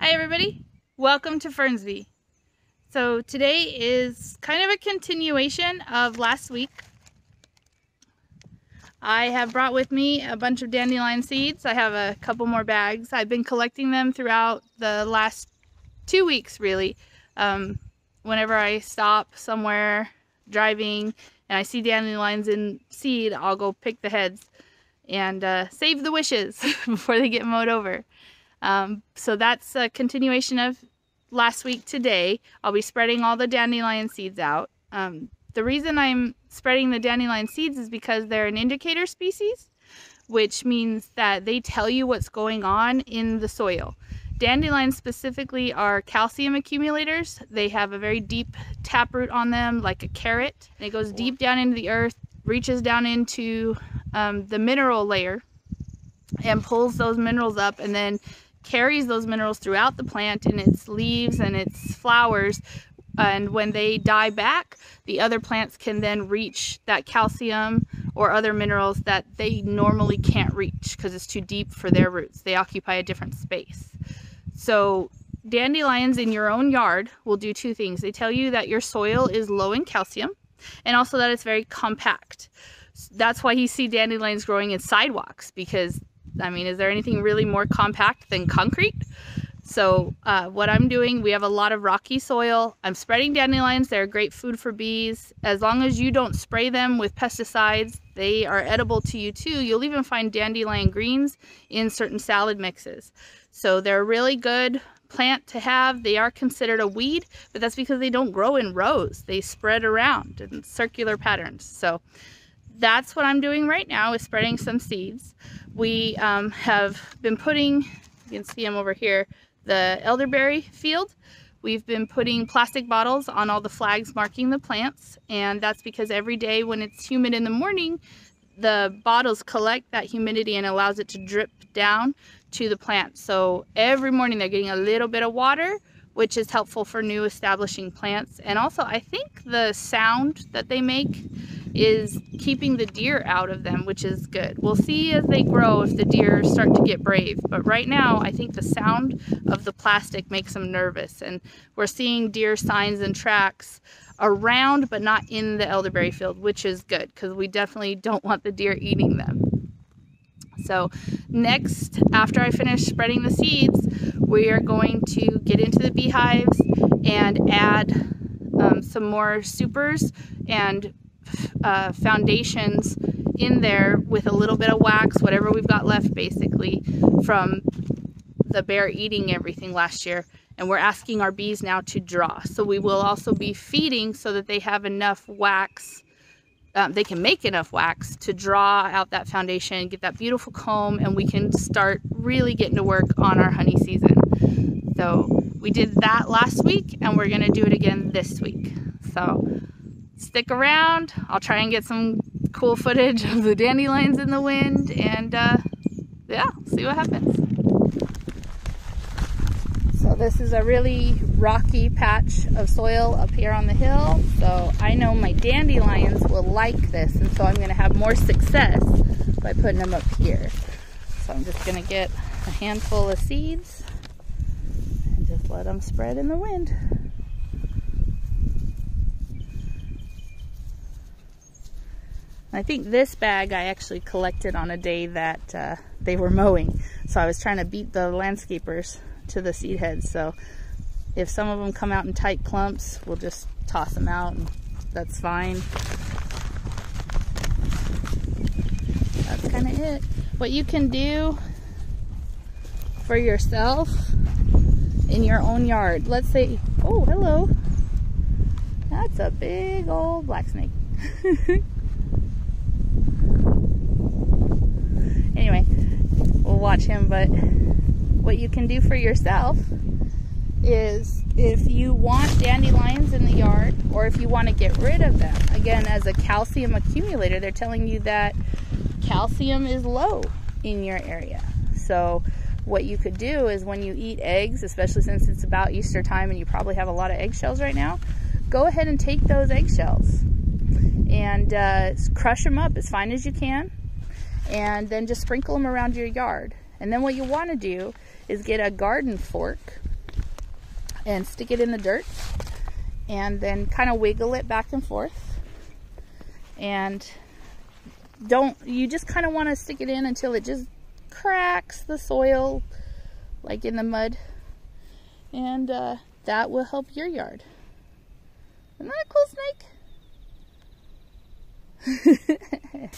Hi everybody, welcome to Fernsby. So today is kind of a continuation of last week. I have brought with me a bunch of dandelion seeds. I have a couple more bags. I've been collecting them throughout the last two weeks really. Um, whenever I stop somewhere driving and I see dandelions in seed, I'll go pick the heads and uh, save the wishes before they get mowed over. Um, so that's a continuation of last week today. I'll be spreading all the dandelion seeds out. Um, the reason I'm spreading the dandelion seeds is because they're an indicator species, which means that they tell you what's going on in the soil. Dandelions specifically are calcium accumulators. They have a very deep taproot on them, like a carrot. And it goes deep down into the earth, reaches down into um, the mineral layer, and pulls those minerals up and then carries those minerals throughout the plant in its leaves and its flowers and when they die back the other plants can then reach that calcium or other minerals that they normally can't reach because it's too deep for their roots. They occupy a different space. So dandelions in your own yard will do two things. They tell you that your soil is low in calcium and also that it's very compact. That's why you see dandelions growing in sidewalks because I mean, is there anything really more compact than concrete? So uh, what I'm doing, we have a lot of rocky soil. I'm spreading dandelions. They're great food for bees. As long as you don't spray them with pesticides, they are edible to you too. You'll even find dandelion greens in certain salad mixes. So they're a really good plant to have. They are considered a weed, but that's because they don't grow in rows. They spread around in circular patterns. So that's what I'm doing right now is spreading some seeds. We um, have been putting, you can see them over here, the elderberry field. We've been putting plastic bottles on all the flags marking the plants and that's because every day when it's humid in the morning the bottles collect that humidity and allows it to drip down to the plant. So every morning they're getting a little bit of water which is helpful for new establishing plants. And also I think the sound that they make is keeping the deer out of them, which is good. We'll see as they grow if the deer start to get brave. But right now, I think the sound of the plastic makes them nervous. And we're seeing deer signs and tracks around, but not in the elderberry field, which is good because we definitely don't want the deer eating them. So next, after I finish spreading the seeds, we are going to get into the beehives and add um, some more supers and uh, foundations in there with a little bit of wax, whatever we've got left basically from the bear eating everything last year. And we're asking our bees now to draw. So we will also be feeding so that they have enough wax, um, they can make enough wax to draw out that foundation, get that beautiful comb, and we can start really getting to work on our honey season. So we did that last week and we're gonna do it again this week. So stick around. I'll try and get some cool footage of the dandelions in the wind and uh, yeah, see what happens. So this is a really rocky patch of soil up here on the hill. So I know my dandelions will like this and so I'm gonna have more success by putting them up here. So I'm just gonna get a handful of seeds just let them spread in the wind. I think this bag I actually collected on a day that uh, they were mowing. So I was trying to beat the landscapers to the seed heads. So if some of them come out in tight clumps, we'll just toss them out and that's fine. That's kind of it. What you can do for yourself in your own yard. Let's say, oh, hello. That's a big old black snake. anyway, we'll watch him. But what you can do for yourself is if you want dandelions in the yard or if you want to get rid of them, again, as a calcium accumulator, they're telling you that calcium is low in your area. So what you could do is when you eat eggs, especially since it's about Easter time and you probably have a lot of eggshells right now, go ahead and take those eggshells and uh, crush them up as fine as you can and then just sprinkle them around your yard. And then what you want to do is get a garden fork and stick it in the dirt and then kind of wiggle it back and forth. And don't, you just kind of want to stick it in until it just cracks the soil like in the mud. And uh, that will help your yard. Isn't that a cool snake?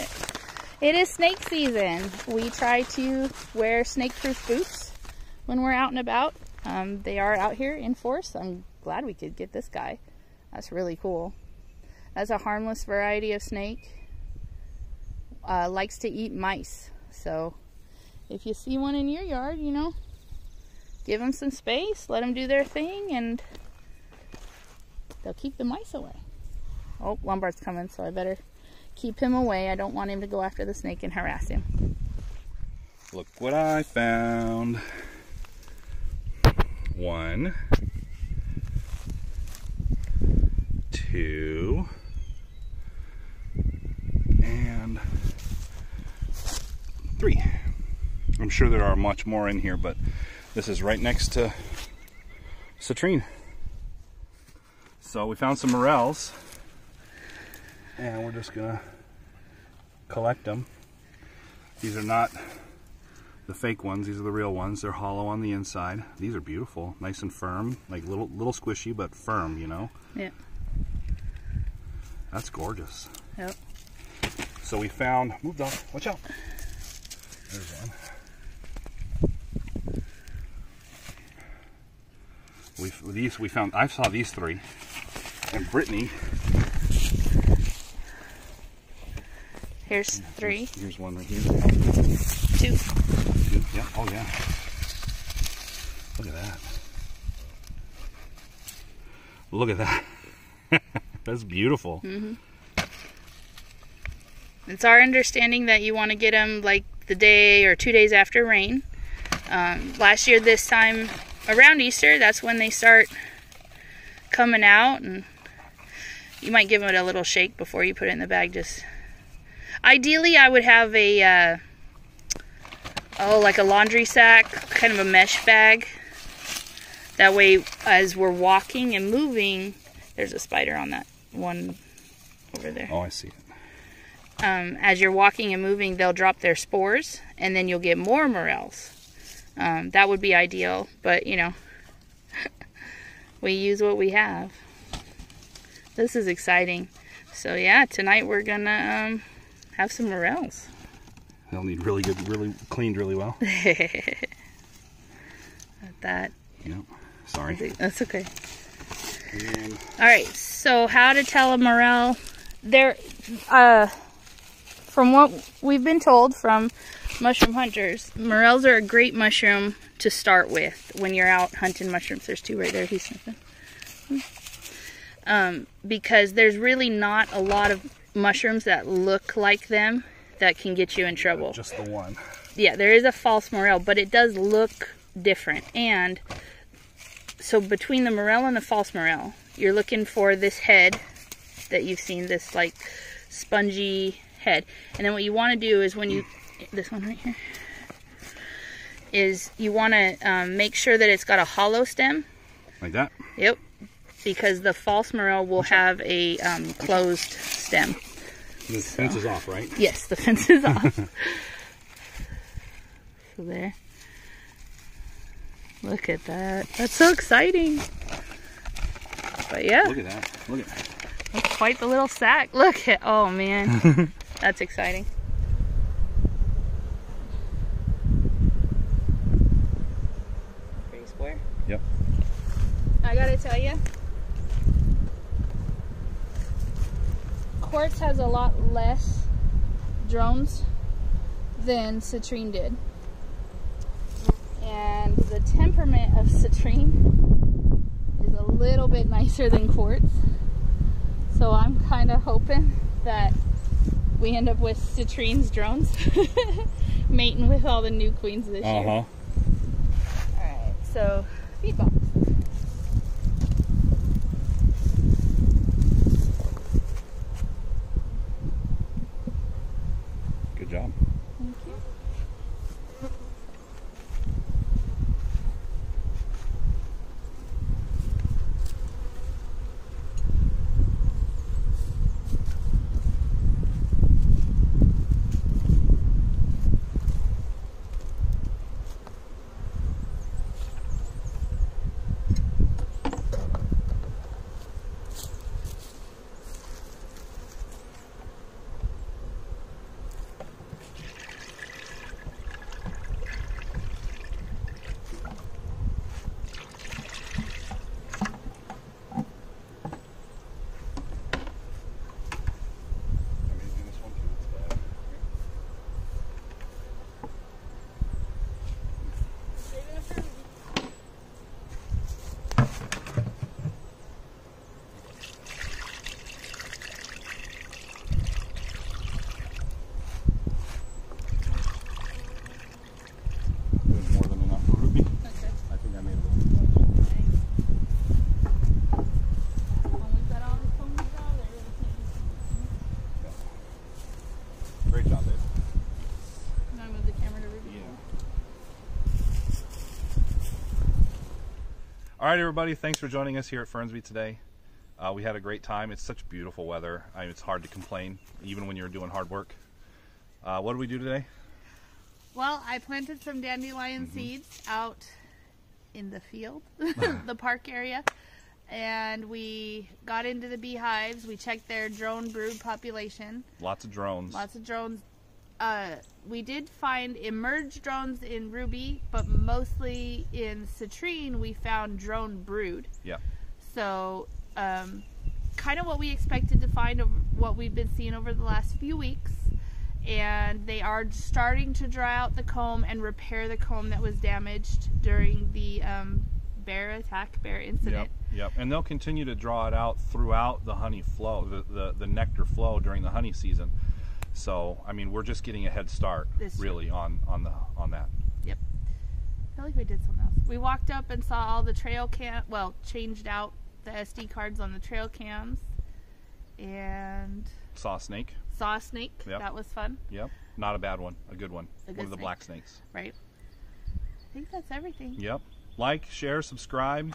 it is snake season. We try to wear snake-proof boots when we're out and about. Um, they are out here in force. I'm glad we could get this guy. That's really cool. That's a harmless variety of snake. Uh, likes to eat mice. So if you see one in your yard, you know, give them some space, let them do their thing, and they'll keep the mice away. Oh, Lombard's coming, so I better keep him away. I don't want him to go after the snake and harass him. Look what I found. One, two, and three. I'm sure there are much more in here, but this is right next to citrine. So we found some morels, and we're just gonna collect them. These are not the fake ones. These are the real ones. They're hollow on the inside. These are beautiful, nice and firm, like little little squishy but firm. You know. Yeah. That's gorgeous. Yep. So we found. Move dog. Watch out. There's one. We these we found. I saw these three, and Brittany. Here's three. Here's, here's one right here. Two. Two. Yeah. Oh yeah. Look at that. Look at that. That's beautiful. Mm -hmm. It's our understanding that you want to get them like the day or two days after rain. Um, last year, this time around Easter, that's when they start coming out, and you might give it a little shake before you put it in the bag. Just ideally, I would have a uh, oh, like a laundry sack, kind of a mesh bag. That way, as we're walking and moving, there's a spider on that one over there. Oh, I see it. Um, as you're walking and moving, they'll drop their spores, and then you'll get more morels. Um, that would be ideal, but you know, we use what we have. This is exciting. So yeah, tonight we're gonna um, have some morels. They'll need really good, really cleaned really well. that. Yep. Sorry. That's okay. And All right. So how to tell a morel? There, uh, from what we've been told from mushroom hunters, morels are a great mushroom to start with when you're out hunting mushrooms. There's two right there. He's sniffing. Um, because there's really not a lot of mushrooms that look like them that can get you in trouble. Just the one. Yeah, there is a false morel, but it does look different. And so between the morel and the false morel, you're looking for this head that you've seen, this like spongy head. And then what you want to do is when you, this one right here, is you want to um, make sure that it's got a hollow stem. Like that? Yep. Because the false morel will have a um, closed stem. The so, fence is off, right? Yes, the fence is off. so there. Look at that. That's so exciting. But yeah. Look at that. Look at that. That's quite the little sack. Look at, oh man. That's exciting. I gotta tell you, Quartz has a lot less drones than Citrine did. And the temperament of Citrine is a little bit nicer than Quartz. So I'm kind of hoping that we end up with Citrine's drones mating with all the new queens this uh -huh. year. Uh-huh. Alright, so feed box. Good job. Thank you. All right, everybody. Thanks for joining us here at Fernsby today. Uh, we had a great time. It's such beautiful weather. I mean, it's hard to complain, even when you're doing hard work. Uh, what did we do today? Well, I planted some dandelion Mm-hmm. seeds out in the field, the park area, and we got into the beehives. We checked their drone brood population. Lots of drones. Lots of drones. Uh, we did find emerged drones in Ruby, but mostly in Citrine we found drone brood. Yeah. So, um, kind of what we expected to find, over what we've been seeing over the last few weeks. And they are starting to dry out the comb and repair the comb that was damaged during the um, bear attack, bear incident. Yep, yep. And they'll continue to draw it out throughout the honey flow, the, the, the nectar flow during the honey season. So, I mean, we're just getting a head start, This really, on, on the on that. Yep. I feel like we did something else. We walked up and saw all the trail cam. Well, changed out the SD cards on the trail cams, and Saw a snake. saw a snake. Yep. That was fun, Yep. Not a bad one. A good one. A one of the snake. black snakes. right? I think that's everything. Yep. Like, share, subscribe.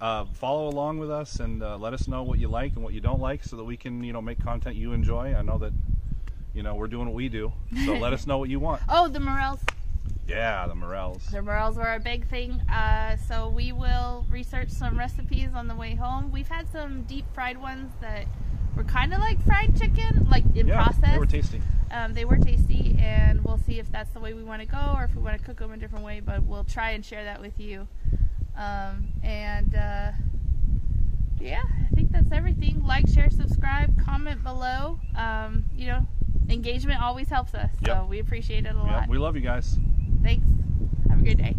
Uh, follow along with us and uh, let us know what you like and what you don't like so that we can, you know, make content you enjoy. I know that, you know, we're doing what we do. So let us know what you want. Oh, the morels. Yeah, the morels. The morels were a big thing. Uh, so we will research some recipes on the way home. We've had some deep fried ones that were kind of like fried chicken, like in yeah, process. they were tasty. Um, they were tasty, and we'll see if that's the way we want to go or if we want to cook them a different way. But we'll try and share that with you. Um, and uh, yeah, I think that's everything. Like, share, subscribe, comment below. Um, you know, engagement always helps us, so we appreciate it a lot. We love you guys. Thanks. Have a good day.